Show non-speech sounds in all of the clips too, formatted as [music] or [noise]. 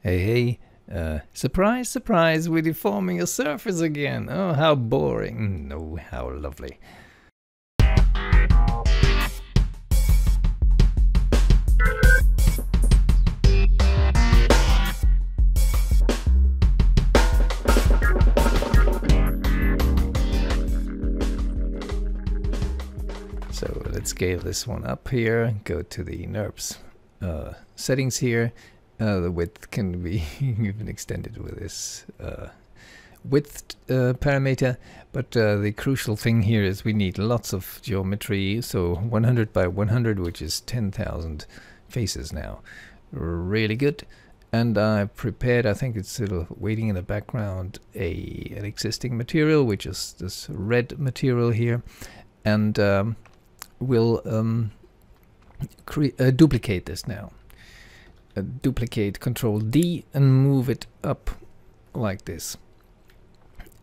Hey, hey, uh, surprise, surprise, we're deforming a surface again. Oh, how boring. No, how lovely. So let's scale this one up here, go to the NURBS uh, settings here uh, the width can be [laughs] even extended with this uh, width uh, parameter but uh, the crucial thing here is we need lots of geometry so 100 by 100 which is 10,000 faces now. Really good. And I've prepared I think it's still waiting in the background a an existing material which is this red material here. And um, we'll um, uh, duplicate this now uh, duplicate control D and move it up like this.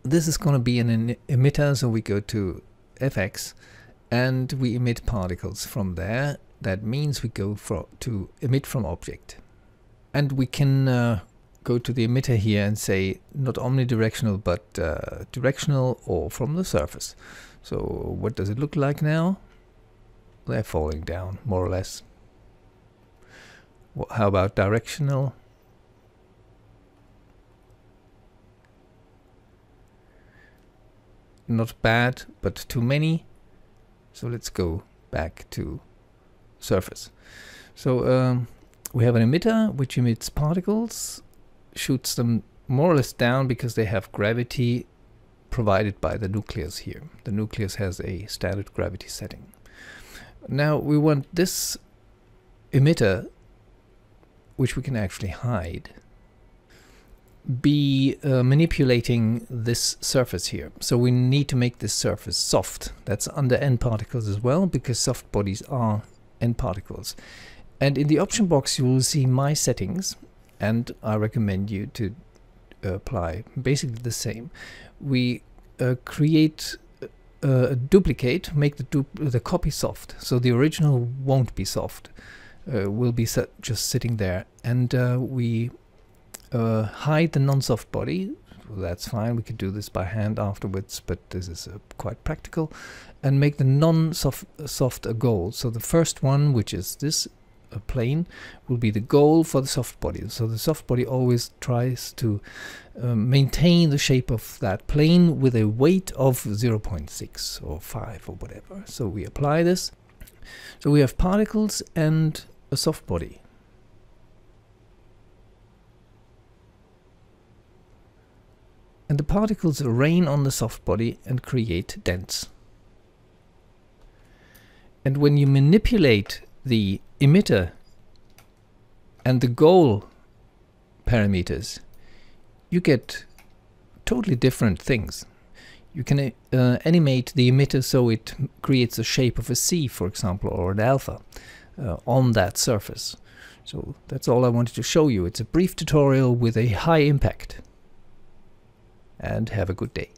This is going to be an emitter, so we go to FX and we emit particles from there. That means we go for, to emit from object. And we can uh, go to the emitter here and say not omnidirectional but uh, directional or from the surface. So what does it look like now? They're falling down more or less. How about directional? Not bad, but too many. So let's go back to surface. So um, we have an emitter which emits particles, shoots them more or less down because they have gravity provided by the nucleus here. The nucleus has a standard gravity setting. Now we want this emitter which we can actually hide, be uh, manipulating this surface here. So we need to make this surface soft. That's under nParticles as well, because soft bodies are nParticles. And in the option box, you will see my settings, and I recommend you to apply basically the same. We uh, create uh, a duplicate, make the, the copy soft, so the original won't be soft uh, will be set, just sitting there. And uh, we uh, hide the non-soft body. That's fine. We could do this by hand afterwards but this is uh, quite practical. And make the non-soft soft a goal. So the first one which is this uh, plane will be the goal for the soft body. So the soft body always tries to um, maintain the shape of that plane with a weight of 0.6 or 5 or whatever. So we apply this. So we have particles and soft body. And the particles rain on the soft body and create dents. And when you manipulate the emitter and the goal parameters, you get totally different things. You can uh, animate the emitter so it creates the shape of a C, for example, or an alpha uh, on that surface. So that's all I wanted to show you. It's a brief tutorial with a high impact. And have a good day.